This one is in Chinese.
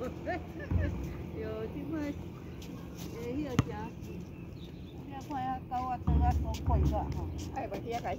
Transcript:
有即摆，诶，迄个啥，你啊看遐狗啊，当啊讲怪个吼，哎，别听遐开。